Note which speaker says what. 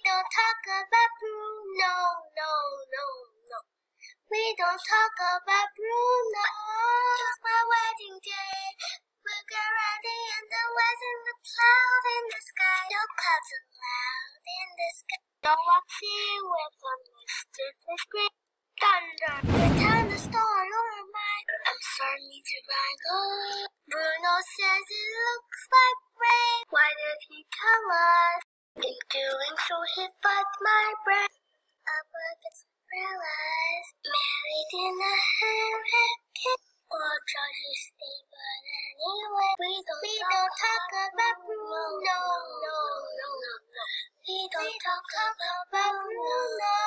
Speaker 1: don't talk about Bruno, no, no, no. We don't talk about Bruno. It's my wedding day. Get ready and the weather in the cloud in the sky. No clouds allowed in the sky. No watching with a mysterious scream. Thunder. The thunderstorm over my. I'm starting to wrangle. Bruno says it looks like rain. He fucked my brain. Up against umbrellas. Married in a hurricane. Or try to stay, but anyway. We don't, we talk, don't talk about Bruno. No, no, no, no. We don't talk about Bruno.